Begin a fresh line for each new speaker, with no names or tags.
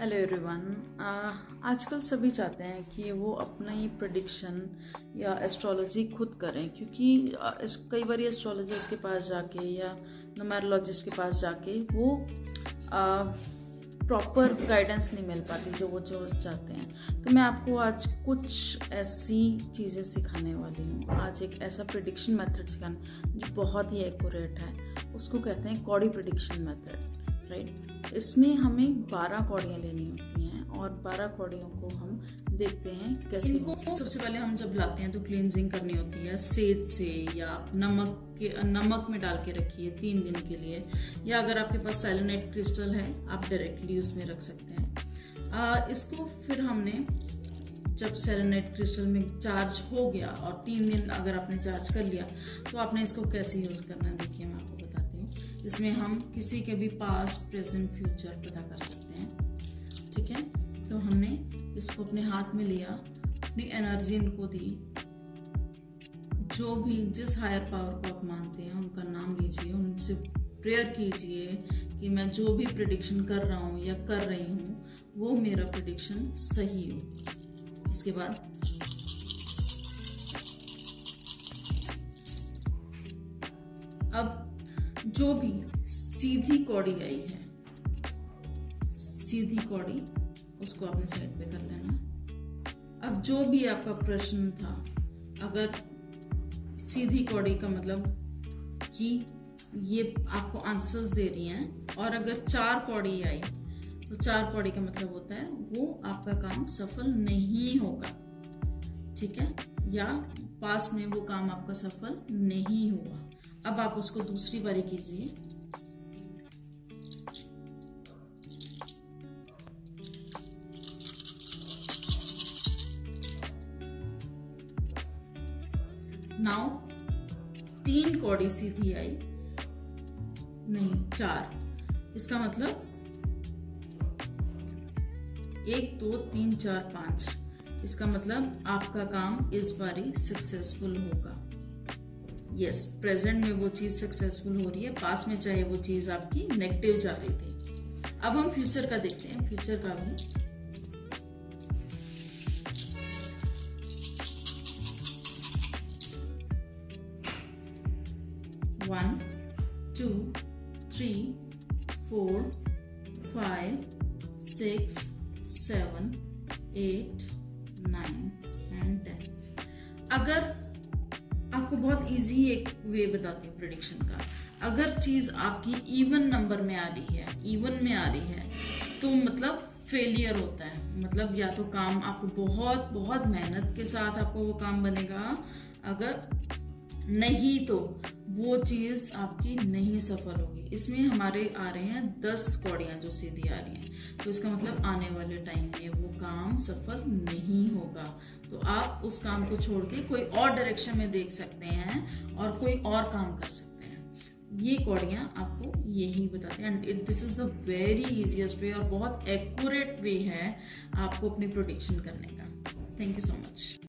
Hello everyone आजकल सभी चाहते हैं कि वो अपना ही प्रडिक्शन या एस्ट्रोलॉजी खुद करें, क्योंकि कई बार एस्ट्रोलॉजिस्ट के पास जाके या नोमेरोलॉजिस्ट के पास जाके वो प्रॉपर गाइडेंस नहीं मिल पाती जो वो जो चाहते हैं। तो मैं आपको आज कुछ ऐसी चीज़ें सिखाने वाली हूँ। आज एक ऐसा प्रडिक्शन मेथड सिखाना, जो बहुत ही एक्यूरेट है। उसको कहते हैं कॉडी प्रडिक्शन मेथड राइट इसमें हमें बारह कौड़ियाँ लेनी होती हैं और बारह कौड़ियों को हम देखते हैं कैसे इनको सबसे पहले हम जब लाते हैं तो क्लींजिंग करनी होती है सेज से या नमक के नमक में डाल के रखिए तीन दिन के लिए या अगर आपके पास सेलेनेट क्रिस्टल है आप डायरेक्टली उसमें रख सकते हैं। आ, इसको फिर हमने जब सेलेनेट क्रिस्टल में चार्ज हो गया और तीन दिन अगर आपने चार्ज कर लिया तो आपने इसको कैसे यूज़ करना है? देखिए मैं आपको इसमें हम किसी के भी पास प्रेजेंट फ्यूचर पता कर सकते हैं। ठीक है? तो हमने इसको अपने हाथ में लिया, अपनी एनर्जी इनको दी। जो भी, जिस हायर पावर को आप मानते हैं, उनका नाम लीजिए, उनसे प्रेयर कीजिए कि मैं जो भी प्रिडिक्शन कर रहा हूँ या कर रही हूँ, वो मेरा प्रिडिक्शन सही हो। इसके बाद अब जो भी सीधी कौड़ी आई है, सीधी कौड़ी, उसको आपने साइड पे कर लेना। अब जो भी आपका प्रश्न था, अगर सीधी कौड़ी का मतलब कि ये आपको आंसर्स दे रही हैं, और अगर चार कौड़ी आई तो चार कौड़ी का मतलब होता है वो आपका काम सफल नहीं होगा, ठीक है? या पास में वो काम आपका सफल नहीं हुआ अब आप उसको दूसरी बारी कीजिए। नाउ, तीन कौड़ी सीधी आई। नहीं, चार। इसका मतलब एक, दो, तीन, चार, पाँच। इसका मतलब आपका काम इस बारी सक्सेसफुल होगा। यस प्रेजेंट में वो चीज़ सक्सेसफुल हो रही है पास में चाहे वो चीज़ आपकी नेगेटिव जा रही थी। अब हम फ्यूचर का देखते हैं फ्यूचर का भी। One two three four five six seven eight nine and ten अगर बहुत इजी एक वे बताती हूँ प्रिडिक्शन का। अगर चीज़ आपकी इवन नंबर में आ रही है इवन में आ रही है तो मतलब फेलियर होता है। मतलब या तो काम आपको बहुत बहुत मेहनत के साथ आपको वो काम बनेगा। अगर नहीं तो वो चीज़ आपकी नहीं सफल होगी। इसमें हमारे आ रहे हैं दस कौड़ियाँ जो सीधी आ रही हैं। तो इसका मतलब आने वाले टाइम में वो काम सफल नहीं होगा। तो आप उस काम को छोड़ के कोई और डायरेक्शन में देख सकते हैं और कोई और काम कर सकते हैं। ये कौड़ियाँ आपको यही बताते हैं। And this is the very easiest way और बहुत एक्यूरेट वे है आपको अपनी प्रोडिक्शन करने का। Thank you so much